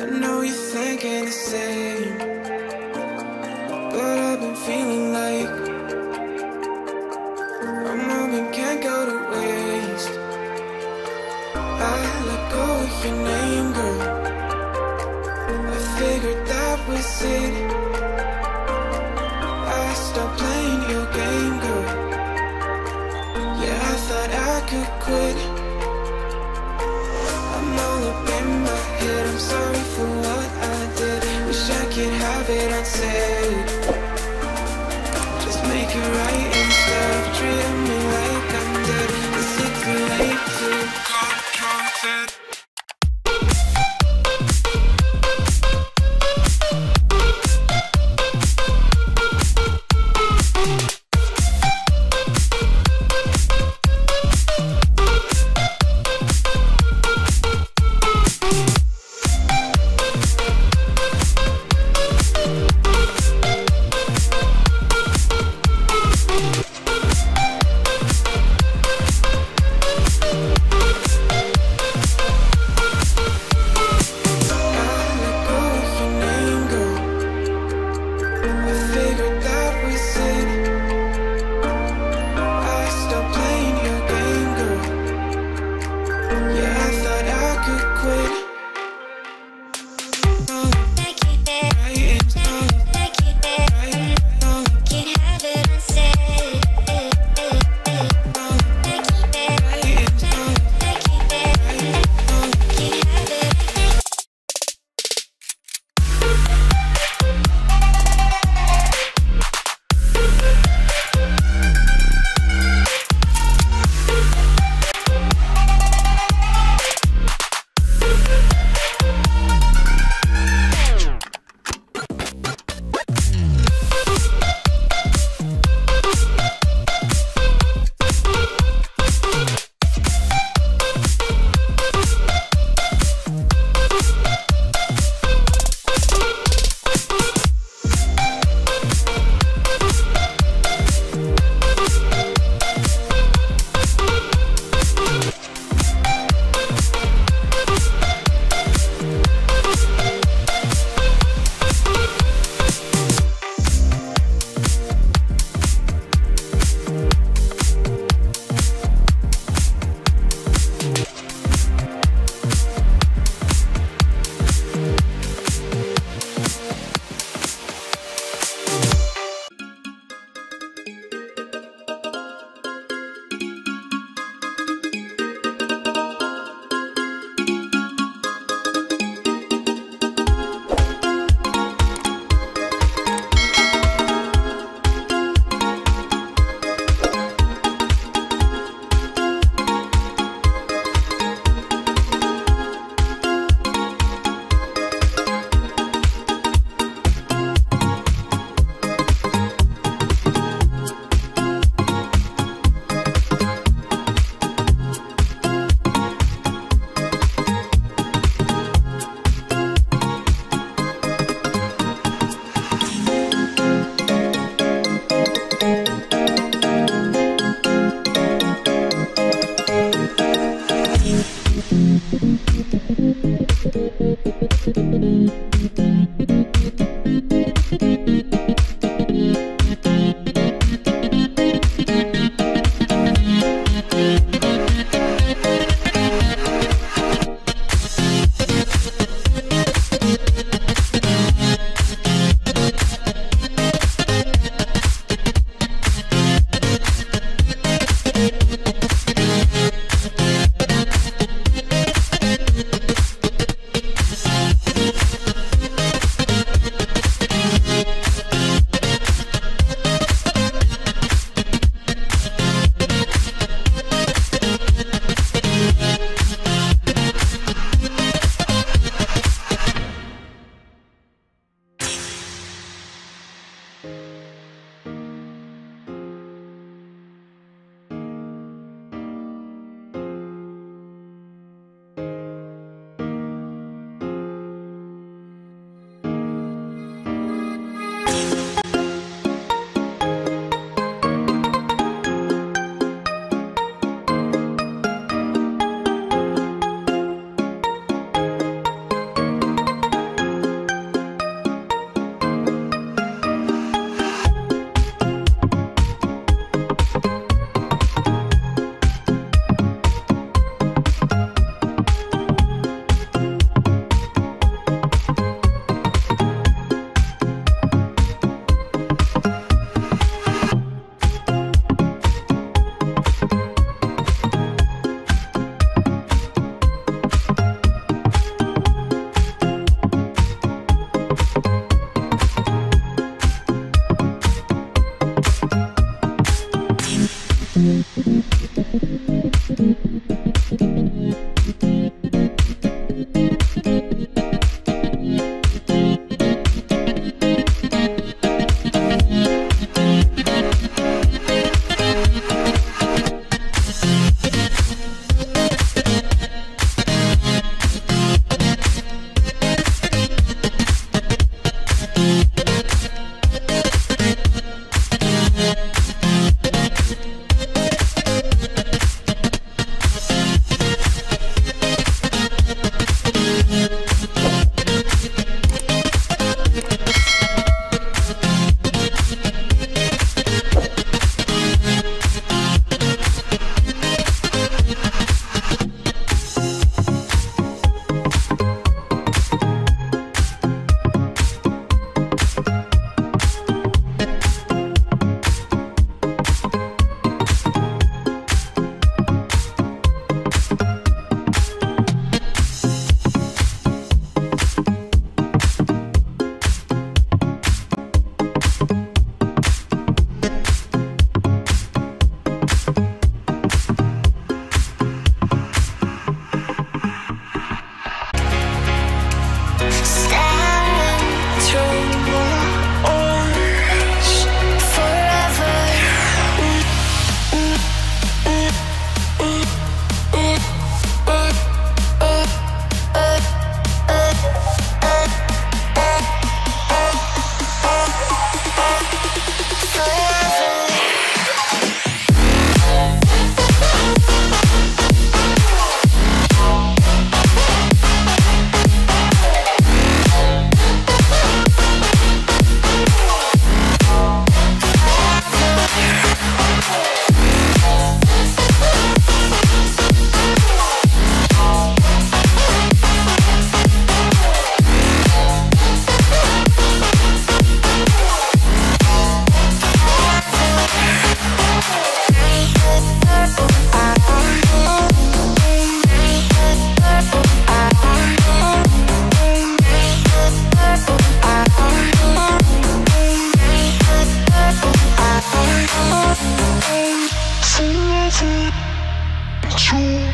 I know you're thinking the same, have Música two.